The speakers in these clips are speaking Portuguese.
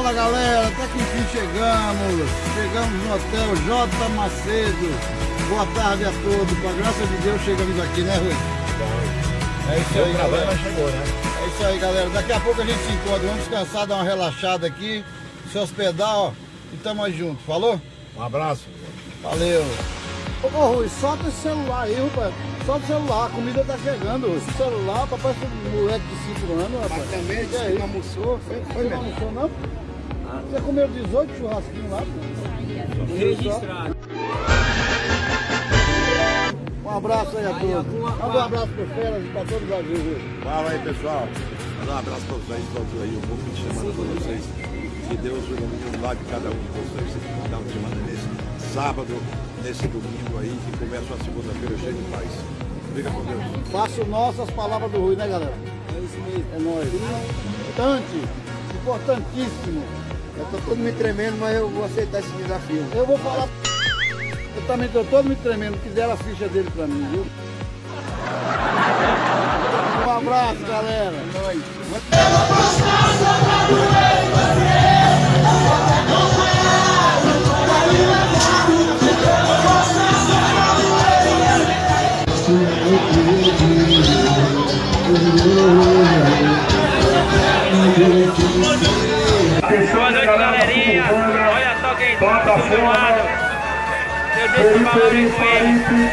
Fala galera, até que enfim chegamos. Chegamos no hotel J Macedo. Boa tarde a todos. Com a graça de Deus chegamos aqui, né Rui? É isso aí, galera. chegou, né? É isso aí, galera. Daqui a pouco a gente se encontra. Vamos descansar, dar uma relaxada aqui, se hospedar, ó. E tamo junto. Falou? Um abraço. Valeu. Ô, ô Rui, solta esse celular aí, rapaz. Solta o celular, a comida tá chegando. Esse celular, papai, esse moleque de 5 anos, rapaz. Mas também Que é não almoçou, foi, foi Você não mesmo. almoçou, não? Você comeu 18 churrasquinhos lá? Registrado. Um abraço aí a todos. Manda um abraço pro Feras e pra todo o Brasil. Fala aí, pessoal. Mandar um abraço para vocês todos aí. Um bom fim de semana para vocês. Que Deus ilumine o lado de cada um de vocês. Esse final de semana, nesse sábado, nesse domingo aí, que começa uma segunda-feira cheia de paz. Fica com Deus. Faço nossas palavras do Rui, né, galera? É isso mesmo. É nóis. Importante, importantíssimo. Eu tô todo me tremendo, mas eu vou aceitar esse desafio. Eu vou falar. Eu também tô todo me tremendo, que deram a ficha dele pra mim, viu? Um abraço, galera. Boa com ele.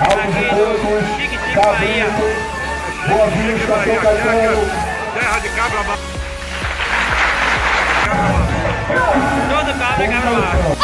Aqui do Chique Chique Bahia. Boa Vista, São Caetano, Terra de cabra Todo cabra é cabra